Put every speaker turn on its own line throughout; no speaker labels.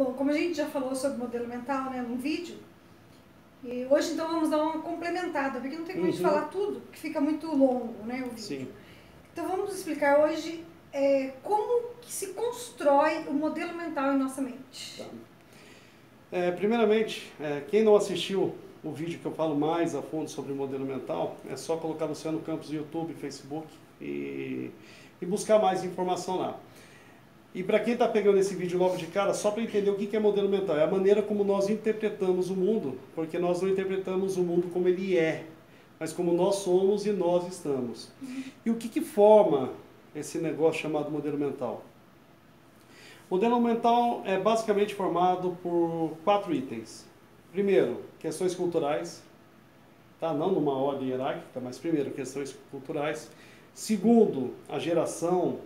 Bom, como a gente já falou sobre modelo mental, né, num vídeo, e hoje então vamos dar uma complementada, porque não tem como a gente
Uhum.
falar tudo, porque fica muito longo, né, o vídeo.
Sim.
Então vamos explicar hoje é, como que se constrói o modelo mental em nossa mente.
Tá. É, primeiramente, é, quem não assistiu o vídeo que eu falo mais a fundo sobre modelo mental, é só colocar Luciano Campos no YouTube, Facebook e, e buscar mais informação lá. E para quem está pegando esse vídeo logo de cara, só para entender o que é modelo mental, é a maneira como nós interpretamos o mundo, porque nós não interpretamos o mundo como ele é, mas como nós somos e nós estamos. E o que, que forma esse negócio chamado modelo mental? O modelo mental é basicamente formado por quatro itens. Primeiro, questões culturais, tá? não numa ordem hierárquica, mas primeiro, questões culturais. Segundo, a geração,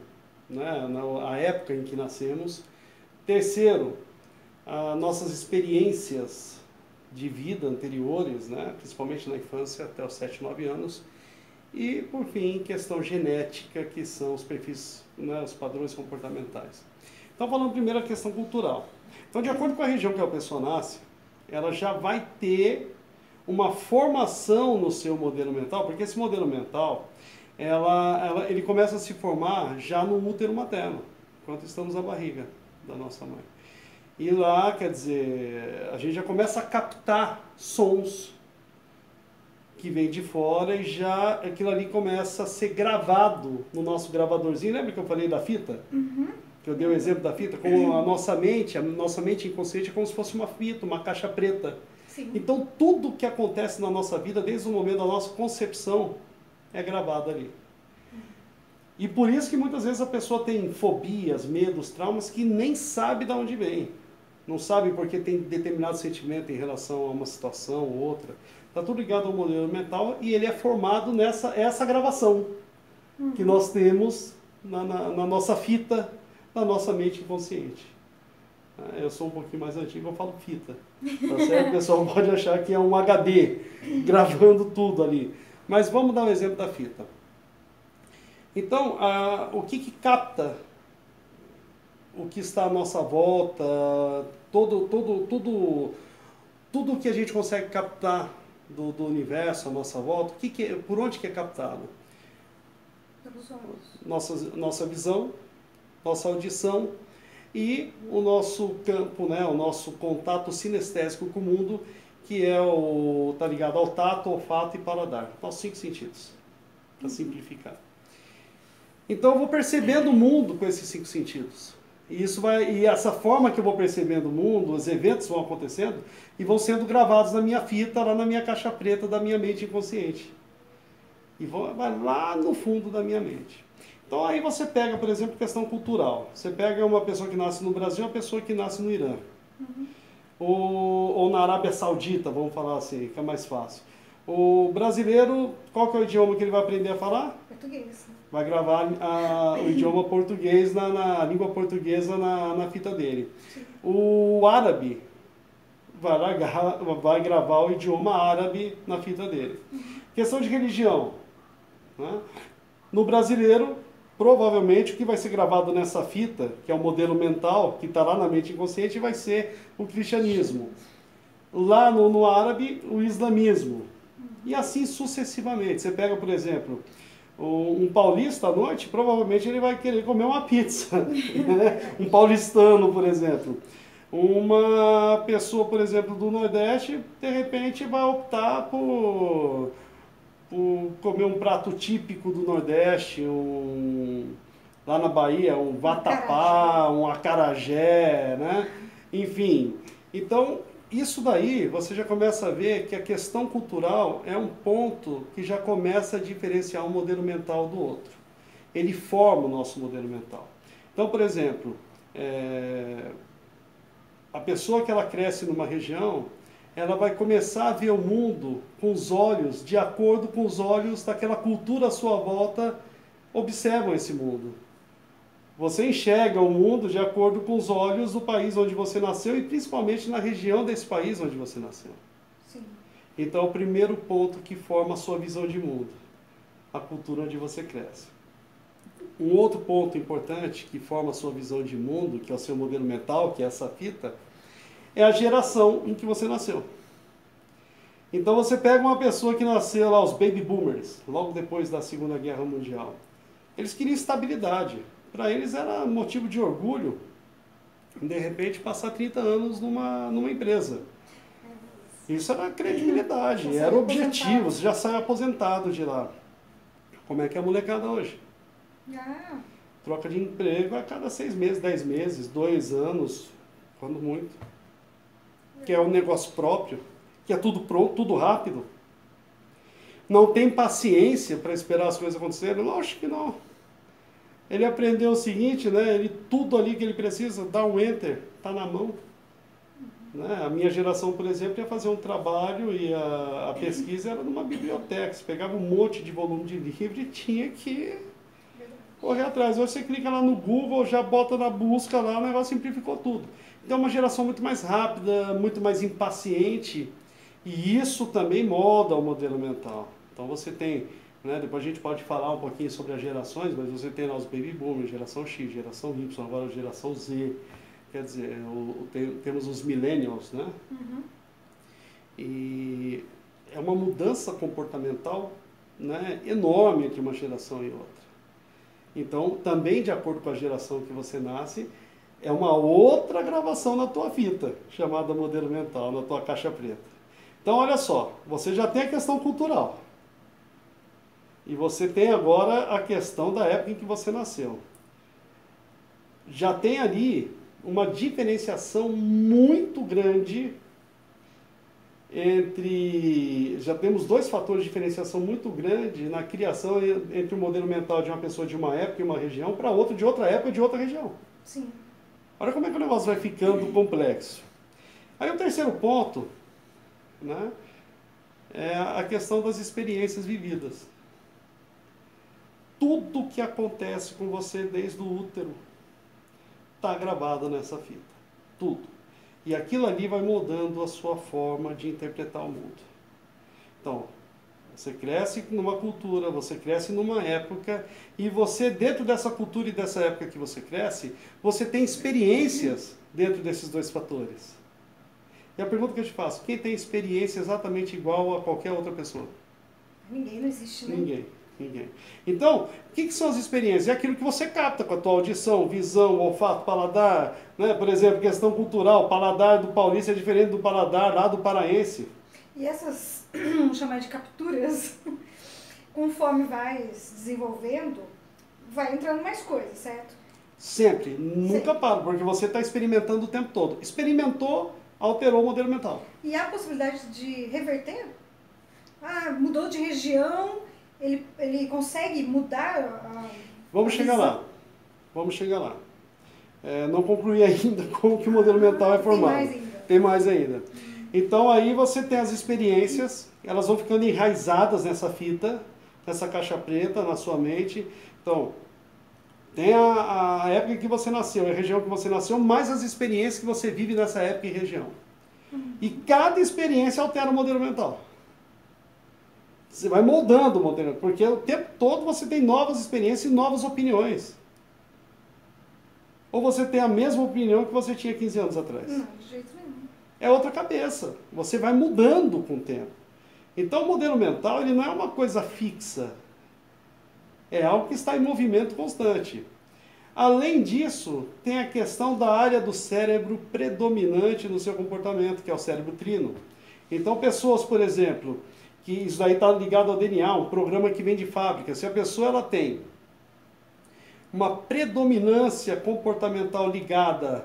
né? na- época em que nascemos. Terceiro, a nossas experiências de vida anteriores, né? principalmente na infância até os 7, 9 anos. E, por fim, questão genética, que são os perfis, né? os padrões comportamentais. Então, falando primeiro a questão cultural. Então, de acordo com a região que a pessoa nasce, ela já vai ter uma formação no seu modelo mental, porque esse modelo mental, ela, ela- ele começa a se formar já no útero materno, enquanto estamos na barriga da nossa mãe. E lá, quer dizer, a gente já começa a captar sons que vem de fora e já aquilo ali começa a ser gravado no nosso gravadorzinho. Lembra que eu falei da fita? Que eu dei o exemplo da fita? Como a nossa mente, a nossa mente inconsciente é como se fosse uma fita, uma caixa preta.
Sim.
Então tudo que acontece na nossa vida, desde o momento da nossa concepção, é gravado ali. E por isso que muitas vezes a pessoa tem fobias, medos, traumas que nem sabe de onde vem. Não sabe porque tem determinado sentimento em relação a uma situação ou outra. Está tudo ligado ao modelo mental e ele é formado nessa essa gravação que nós temos na, na, na nossa fita, na nossa mente inconsciente. Ah, Eu sou um pouquinho mais antigo, eu falo fita. Tá certo? O pessoal pode achar que é um HD gravando tudo ali. Mas vamos dar o exemplo da fita. Então, ah, o que, que capta o que está à nossa volta, todo, todo, tudo, tudo que a gente consegue captar do, do universo à nossa volta, que que é- por onde que é captado?
Pelos olhos.
Nossa, nossa visão, nossa audição e o nosso campo, né, o nosso contato sinestésico com o mundo, que é o tá ligado ao tato, olfato e paladar. Nossos cinco sentidos, para simplificar. Então eu vou percebendo o mundo com esses cinco sentidos. E isso vai e essa forma que eu vou percebendo o mundo, os eventos vão acontecendo e vão sendo gravados na minha fita, lá na minha caixa preta da minha mente inconsciente. E vão, vai lá no fundo da minha mente. Então aí você pega, por exemplo, questão cultural. Você pega uma pessoa que nasce no Brasil e uma pessoa que nasce no Irã. Ou, ou na Arábia Saudita, vamos falar assim, que é mais fácil. O brasileiro, qual que é o idioma que ele vai aprender a falar?
Português.
Vai gravar a- o idioma português, na, na a língua portuguesa na, na fita dele. O árabe vai, largar, vai gravar o idioma árabe na fita dele. Questão de religião. né? No brasileiro, provavelmente o que vai ser gravado nessa fita, que é o modelo mental, que está lá na mente inconsciente, vai ser o cristianismo. Lá no, no árabe, o islamismo. E assim sucessivamente. Você pega, por exemplo, um paulista à noite, provavelmente ele vai querer comer uma pizza. né? Um paulistano, por exemplo. Uma pessoa, por exemplo, do Nordeste, de repente vai optar por, por comer um prato típico do Nordeste, um, lá na Bahia, um vatapá, um acarajé, né? Enfim, então isso daí você já começa a ver que a questão cultural é um ponto que já começa a diferenciar um modelo mental do outro. Ele forma o nosso modelo mental. Então, por exemplo, é, a pessoa que ela cresce numa região, ela vai começar a ver o mundo com os olhos, de acordo com os olhos daquela cultura à sua volta, observam esse mundo. Você enxerga o mundo de acordo com os olhos do país onde você nasceu e principalmente na região desse país onde você nasceu.
Sim.
Então, é o primeiro ponto que forma a sua visão de mundo, a cultura onde você cresce. Um outro ponto importante que forma a sua visão de mundo, que é o seu modelo mental, que é essa fita, é a geração em que você nasceu. Então você pega uma pessoa que nasceu lá, os baby boomers, logo depois da Segunda Guerra Mundial. Eles queriam estabilidade. Para eles era motivo de orgulho, de repente, passar 30 anos numa, numa empresa. Isso era credibilidade, era objetivo, você já sai aposentado de lá. Como é que é a molecada hoje?
Ah,
Troca de emprego a cada seis meses, dez meses, dois anos, quando muito. Que é um negócio próprio, que é tudo pronto, tudo rápido. Não tem paciência para esperar as coisas acontecerem? Lógico que não. Ele aprendeu o seguinte, né? Ele, tudo ali que ele precisa, dá um enter, está na mão. Né? A minha geração, por exemplo, ia fazer um trabalho e a, a pesquisa era numa biblioteca. Você pegava um monte de volume de livro e tinha que correr atrás. Hoje você clica lá no Google, já bota na busca lá, o negócio simplificou tudo. Então é uma geração muito mais rápida, muito mais impaciente, e isso também molda o modelo mental. Então você tem, né, depois a gente pode falar um pouquinho sobre as gerações, mas você tem lá os baby boomers, geração X, geração Y, agora geração Z, quer dizer, o, o- tem- temos os millennials, né?
uhum.
E é uma mudança comportamental né, enorme entre uma geração e outra. Então, também de acordo com a geração que você nasce, é uma outra gravação na tua fita, chamada modelo mental, na tua caixa preta. Então, olha só, você já tem a questão cultural. E você tem agora a questão da época em que você nasceu. Já tem ali uma diferenciação muito grande entre. Já temos dois fatores de diferenciação muito grande na criação entre o modelo mental de uma pessoa de uma época e uma região para outra de outra época e de outra região.
Sim.
Olha como é que o negócio vai ficando complexo. Aí o terceiro ponto né, é a questão das experiências vividas. Tudo que acontece com você desde o útero está gravado nessa fita. Tudo. E aquilo ali vai mudando a sua forma de interpretar o mundo. Então, você cresce numa cultura, você cresce numa época, e você, dentro dessa cultura e dessa época que você cresce, você tem experiências dentro desses dois fatores. E a pergunta que eu te faço: quem tem experiência exatamente igual a qualquer outra pessoa?
Ninguém não existe, né?
Ninguém. Ninguém. Então, o que, que são as experiências? É aquilo que você capta com a tua audição, visão, olfato, paladar. Né? Por exemplo, questão cultural, paladar do paulista é diferente do paladar lá do paraense.
E essas, vamos chamar de capturas, conforme vai se desenvolvendo, vai entrando mais coisas, certo?
Sempre, nunca para, porque você está experimentando o tempo todo. Experimentou, alterou o modelo mental.
E há a possibilidade de reverter? Ah, mudou de região, ele, ele consegue mudar a...
Vamos
a
chegar lá. Vamos chegar lá. É, não concluí ainda como que o modelo mental é
Tem
formado.
mais ainda.
Tem mais ainda. Então aí você tem as experiências, elas vão ficando enraizadas nessa fita, nessa caixa preta na sua mente. Então, tem a, a época em que você nasceu, a região que você nasceu, mais as experiências que você vive nessa época e região. E cada experiência altera o modelo mental. Você vai moldando o modelo, porque o tempo todo você tem novas experiências e novas opiniões. Ou você tem a mesma opinião que você tinha 15 anos atrás.
Não, de jeito nenhum.
É outra cabeça. Você vai mudando com o tempo. Então o modelo mental ele não é uma coisa fixa. É algo que está em movimento constante. Além disso, tem a questão da área do cérebro predominante no seu comportamento, que é o cérebro trino. Então, pessoas, por exemplo, que isso daí está ligado ao DNA, um programa que vem de fábrica. Se a pessoa ela tem uma predominância comportamental ligada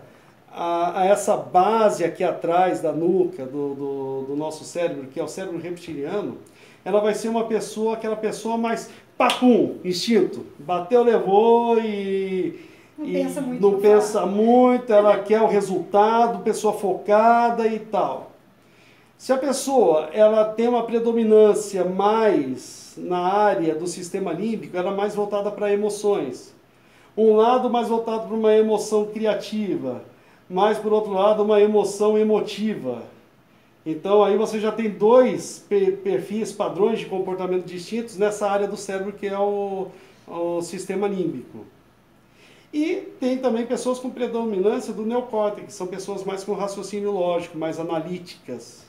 a, a essa base aqui atrás da nuca do, do, do nosso cérebro, que é o cérebro reptiliano, ela vai ser uma pessoa, aquela pessoa mais papum, instinto. Bateu, levou e.
Não
e
pensa muito
Não pensa muito, ela quer o resultado, pessoa focada e tal. Se a pessoa ela tem uma predominância mais na área do sistema límbico, ela é mais voltada para emoções. Um lado mais voltado para uma emoção criativa, mais por outro lado uma emoção emotiva. Então aí você já tem dois pe- perfis, padrões de comportamento distintos nessa área do cérebro que é o, o sistema límbico. E tem também pessoas com predominância do neocórtex, são pessoas mais com raciocínio lógico, mais analíticas.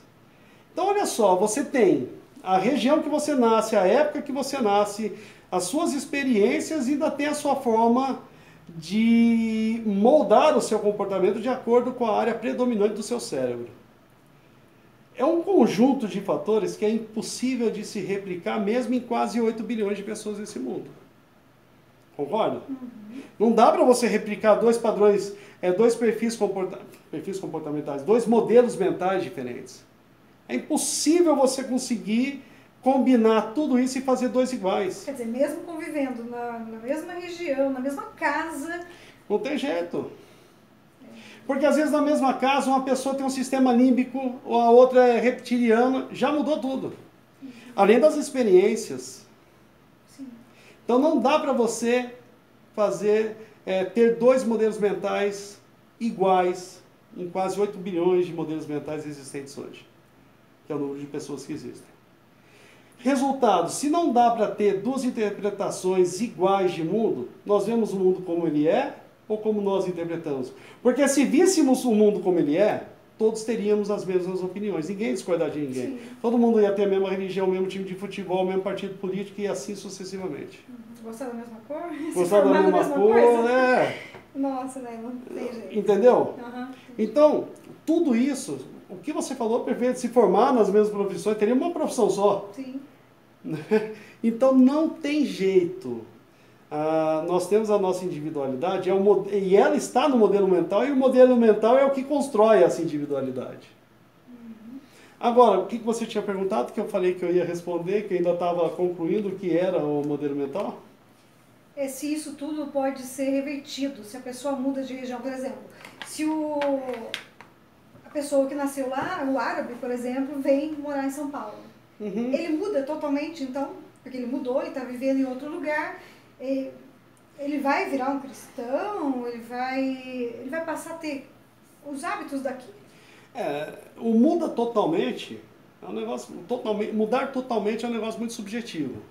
Então, olha só, você tem a região que você nasce, a época que você nasce, as suas experiências e ainda tem a sua forma de moldar o seu comportamento de acordo com a área predominante do seu cérebro. É um conjunto de fatores que é impossível de se replicar mesmo em quase 8 bilhões de pessoas nesse mundo. Concorda? Uhum. Não dá para você replicar dois padrões, é, dois perfis, comporta perfis comportamentais, dois modelos mentais diferentes. É impossível você conseguir combinar tudo isso e fazer dois iguais.
Quer dizer, mesmo convivendo na, na mesma região, na mesma casa.
Não tem jeito. Porque às vezes na mesma casa uma pessoa tem um sistema límbico, ou a outra é reptiliana, já mudou tudo. Além das experiências. Sim. Então não dá para você fazer, é, ter dois modelos mentais iguais em quase 8 bilhões de modelos mentais existentes hoje. Que é o número de pessoas que existem. Resultado, se não dá para ter duas interpretações iguais de mundo, nós vemos o mundo como ele é ou como nós interpretamos. Porque se víssemos o mundo como ele é, todos teríamos as mesmas opiniões, ninguém discordaria de ninguém. Sim. Todo mundo ia ter a mesma religião, o mesmo time de futebol, o mesmo partido político e assim sucessivamente.
Uhum. Gostar da mesma cor?
Gostar da mesma, mesma cor, coisa? é.
Nossa, né? Não tem jeito.
Entendeu? Uhum. Então, tudo isso, o que você falou perfeito, se formar nas mesmas profissões, teria uma profissão só.
Sim.
então não tem jeito. Ah, nós temos a nossa individualidade é um, e ela está no modelo mental e o modelo mental é o que constrói essa individualidade. Uhum. Agora, o que você tinha perguntado que eu falei que eu ia responder, que eu ainda estava concluindo o que era o modelo mental?
É se isso tudo pode ser revertido, se a pessoa muda de região, por exemplo, se o, a pessoa que nasceu lá, o árabe, por exemplo, vem morar em São Paulo Uhum. Ele muda totalmente, então, porque ele mudou, ele está vivendo em outro lugar. Ele vai virar um cristão, ele vai, ele vai passar a ter os hábitos daqui.
É, o muda totalmente é um negócio totalmente mudar totalmente é um negócio muito subjetivo.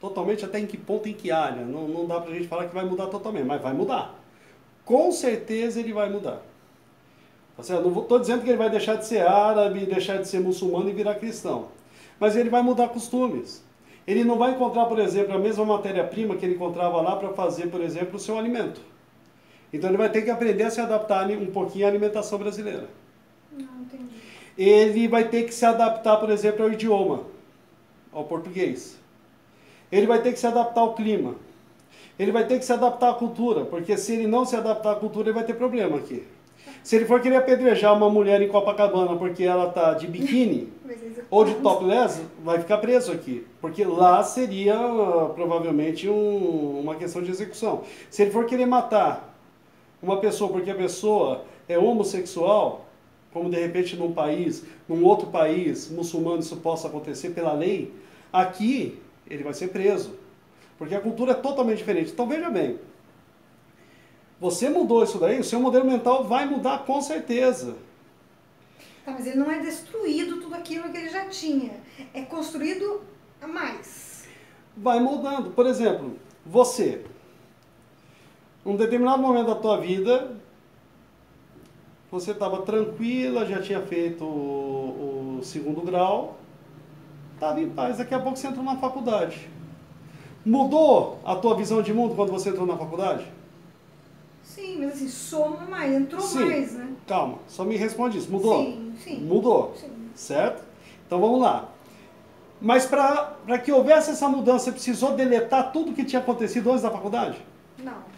Totalmente até em que ponto, em que área. Não, não dá pra gente falar que vai mudar totalmente, mas vai mudar. Com certeza ele vai mudar. Tá certo? Não estou dizendo que ele vai deixar de ser árabe, deixar de ser muçulmano e virar cristão mas ele vai mudar costumes. Ele não vai encontrar, por exemplo, a mesma matéria-prima que ele encontrava lá para fazer, por exemplo, o seu alimento. Então ele vai ter que aprender a se adaptar um pouquinho à alimentação brasileira.
Não, entendi.
Ele vai ter que se adaptar, por exemplo, ao idioma, ao português. Ele vai ter que se adaptar ao clima. Ele vai ter que se adaptar à cultura, porque se ele não se adaptar à cultura, ele vai ter problema aqui. Se ele for querer apedrejar uma mulher em Copacabana porque ela está de biquíni ou de topless, vai ficar preso aqui. Porque lá seria uh, provavelmente um, uma questão de execução. Se ele for querer matar uma pessoa porque a pessoa é homossexual, como de repente num país, num outro país muçulmano isso possa acontecer pela lei, aqui ele vai ser preso. Porque a cultura é totalmente diferente. Então veja bem, você mudou isso daí, o seu modelo mental vai mudar com certeza.
Tá, mas ele não é destruído tudo aquilo que ele já tinha. É construído a mais.
Vai mudando. Por exemplo, você, num determinado momento da tua vida, você estava tranquila, já tinha feito o, o segundo grau, estava em paz. Daqui a pouco você entrou na faculdade. Mudou a tua visão de mundo quando você entrou na faculdade?
Sim, mas assim, soma mais, entrou sim. mais, né?
Calma, só me responde isso. Mudou?
Sim, sim.
Mudou.
Sim.
Certo? Então vamos lá. Mas para que houvesse essa mudança, você precisou deletar tudo que tinha acontecido antes da faculdade?
Não.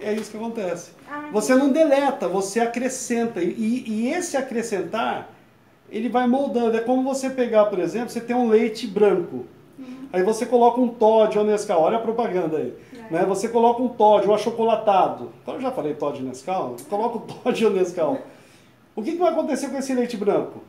É isso que acontece. Ah, você não deleta, você acrescenta. E, e esse acrescentar, ele vai moldando. É como você pegar, por exemplo, você tem um leite branco. Uhum. Aí você coloca um Todd ou Nescau, olha a propaganda aí. Né? Você coloca um Todd, um achocolatado. Então eu já falei Todd Nescau, coloca o Todd ou Nescau. O que, que vai acontecer com esse leite branco?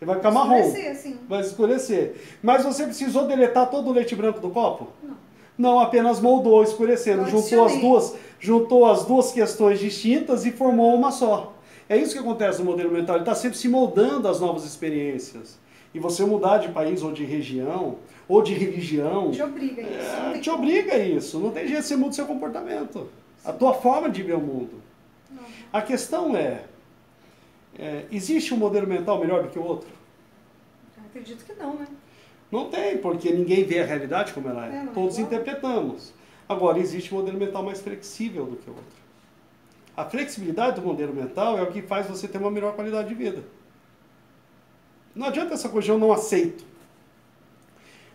Ele vai ficar marrom.
Sim.
Vai escurecer. Mas você precisou deletar todo o leite branco do copo?
Não.
Não, apenas moldou, escurecendo. juntou as, duas, juntou as duas questões distintas e formou uma só. É isso que acontece no modelo mental. Ele está sempre se moldando às novas experiências. E você mudar de país ou de região, ou de religião.
Te obriga isso.
É, te obriga a isso. Não tem jeito, você muda o seu comportamento. A tua forma de ver o mundo.
Não.
A questão é, é, existe um modelo mental melhor do que o outro?
Eu acredito que não, né?
Não tem, porque ninguém vê a realidade como ela é.
É, é
Todos
igual.
interpretamos. Agora, existe um modelo mental mais flexível do que o outro. A flexibilidade do modelo mental é o que faz você ter uma melhor qualidade de vida. Não adianta essa coisa eu não aceito.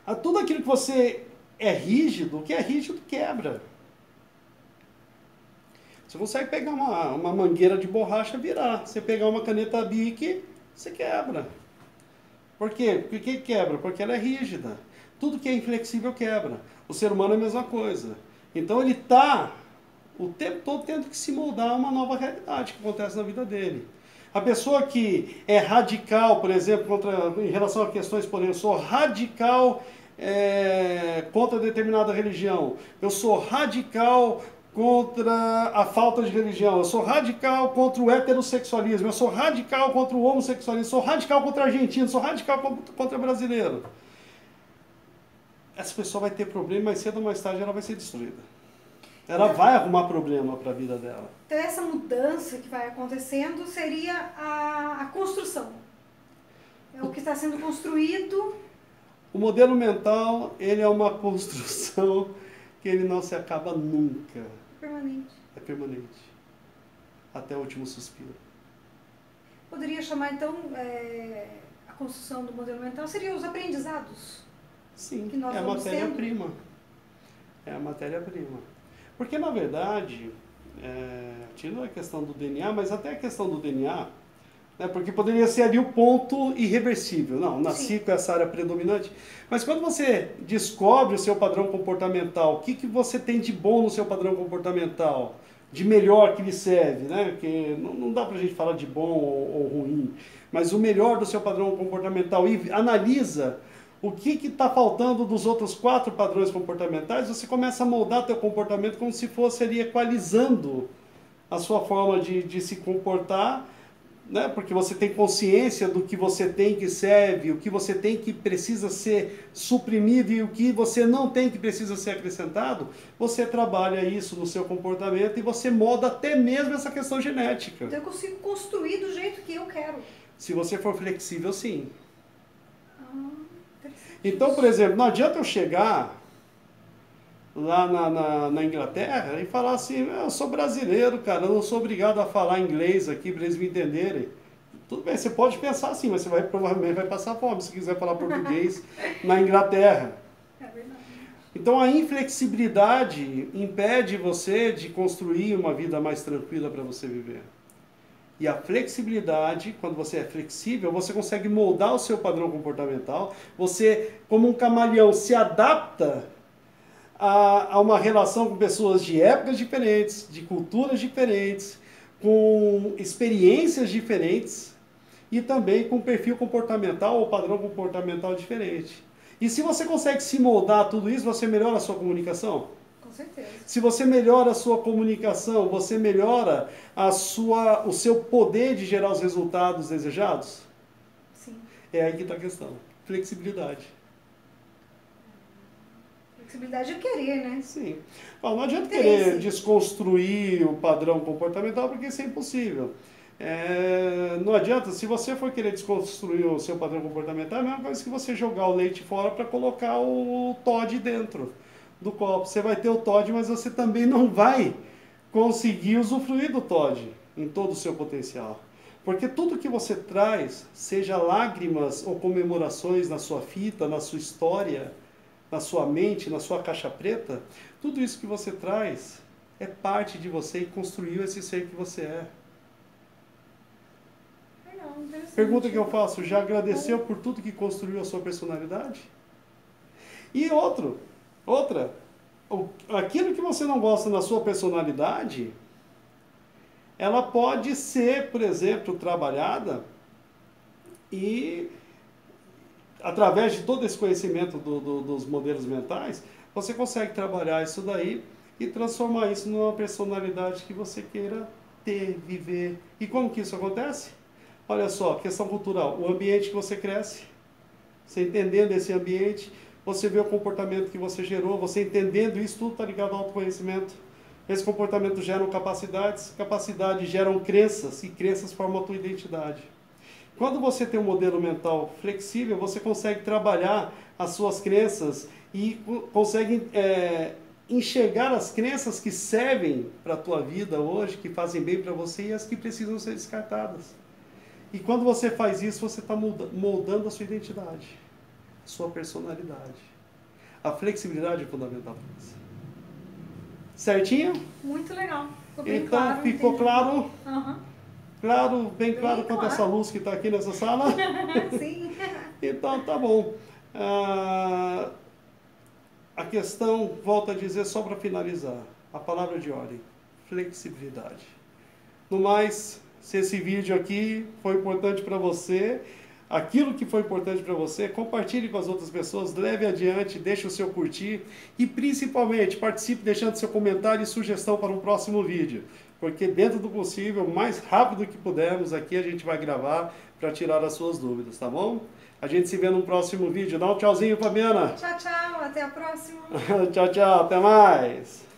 A tudo aquilo que você é rígido, o que é rígido quebra. Você consegue pegar uma, uma mangueira de borracha virar. Você pegar uma caneta Bic, você quebra. Por quê? Por que quebra? Porque ela é rígida. Tudo que é inflexível quebra. O ser humano é a mesma coisa. Então ele está o tempo todo tendo que se moldar a uma nova realidade que acontece na vida dele. A pessoa que é radical, por exemplo, contra, em relação a questões, por exemplo, eu sou radical é, contra determinada religião, eu sou radical contra a falta de religião, eu sou radical contra o heterossexualismo, eu sou radical contra o homossexualismo, eu sou radical contra o argentino, eu sou radical contra, o brasileiro. Essa pessoa vai ter problema, mais cedo ou mais tarde ela vai ser destruída. Ela vai arrumar problema para a vida dela.
Então essa mudança que vai acontecendo seria a, a construção. É o que está sendo construído.
O modelo mental, ele é uma construção que ele não se acaba nunca.
Permanente.
É permanente. Até o último suspiro.
Poderia chamar então é, a construção do modelo mental seria os aprendizados.
Sim,
Que nós
é a matéria-prima. É a matéria-prima. Porque, na verdade, é, tirando a questão do DNA, mas até a questão do DNA, né, porque poderia ser ali o ponto irreversível. Não, nasci
Sim.
com essa área predominante. Mas quando você descobre o seu padrão comportamental, o que, que você tem de bom no seu padrão comportamental? De melhor que lhe serve, né? Porque não, não dá pra gente falar de bom ou, ou ruim, mas o melhor do seu padrão comportamental e analisa o que está faltando dos outros quatro padrões comportamentais, você começa a moldar teu comportamento como se fosse ali equalizando a sua forma de, de se comportar, né? porque você tem consciência do que você tem que serve, o que você tem que precisa ser suprimido e o que você não tem que precisa ser acrescentado, você trabalha isso no seu comportamento e você molda até mesmo essa questão genética.
Então eu consigo construir do jeito que eu quero.
Se você for flexível, sim.
Ah.
Então, por exemplo, não adianta eu chegar lá na, na, na Inglaterra e falar assim, eu sou brasileiro, cara, eu não sou obrigado a falar inglês aqui para eles me entenderem. Tudo bem, você pode pensar assim, mas você vai provavelmente vai passar fome se quiser falar português na Inglaterra.
É.
Então a inflexibilidade impede você de construir uma vida mais tranquila para você viver. E a flexibilidade, quando você é flexível, você consegue moldar o seu padrão comportamental. Você, como um camaleão, se adapta a, a uma relação com pessoas de épocas diferentes, de culturas diferentes, com experiências diferentes e também com perfil comportamental ou padrão comportamental diferente. E se você consegue se moldar tudo isso, você melhora a sua comunicação?
Com certeza.
Se você melhora a sua comunicação, você melhora a sua, o seu poder de gerar os resultados desejados?
Sim.
É aí que está a questão. Flexibilidade.
Flexibilidade é querer, né?
Sim. Não adianta querer desconstruir o padrão comportamental, porque isso é impossível. É, não adianta, se você for querer desconstruir o seu padrão comportamental, é a mesma coisa que você jogar o leite fora para colocar o Todd dentro do copo. Você vai ter o Todd, mas você também não vai conseguir usufruir do Todd em todo o seu potencial. Porque tudo que você traz, seja lágrimas ou comemorações na sua fita, na sua história, na sua mente, na sua caixa preta, tudo isso que você traz é parte de você e construiu esse ser que você é. Pergunta que eu faço, já agradeceu por tudo que construiu a sua personalidade? E outro, outra, aquilo que você não gosta na sua personalidade, ela pode ser, por exemplo, trabalhada e através de todo esse conhecimento do- do- dos modelos mentais, você consegue trabalhar isso daí e transformar isso numa personalidade que você queira ter, viver. E como que isso acontece? Olha só, questão cultural, o ambiente que você cresce, Você entendendo esse ambiente, você vê o comportamento que você gerou, você entendendo isso, tudo está ligado ao autoconhecimento. Esse comportamento gera capacidades, capacidades geram crenças e crenças formam a tua identidade. Quando você tem um modelo mental flexível, você consegue trabalhar as suas crenças e consegue é, enxergar as crenças que servem para a tua vida hoje, que fazem bem para você e as que precisam ser descartadas. E quando você faz isso, você está moldando a sua identidade, a sua personalidade. A flexibilidade é fundamental para você. Certinho?
Muito legal. Ficou
então,
claro,
ficou entendi. claro?
Uhum.
Claro, bem, bem claro quanto essa luz que está aqui nessa sala?
Sim.
então, tá bom. Ah, a questão, volto a dizer, só para finalizar, a palavra de ordem, flexibilidade. No mais, se esse vídeo aqui foi importante para você, aquilo que foi importante para você, compartilhe com as outras pessoas, leve adiante, deixe o seu curtir e principalmente participe deixando seu comentário e sugestão para um próximo vídeo, porque dentro do possível, mais rápido que pudermos aqui a gente vai gravar para tirar as suas dúvidas, tá bom? A gente se vê no próximo vídeo. Dá um tchauzinho, Fabiana.
Tchau, tchau. Até a próxima.
tchau, tchau. Até mais.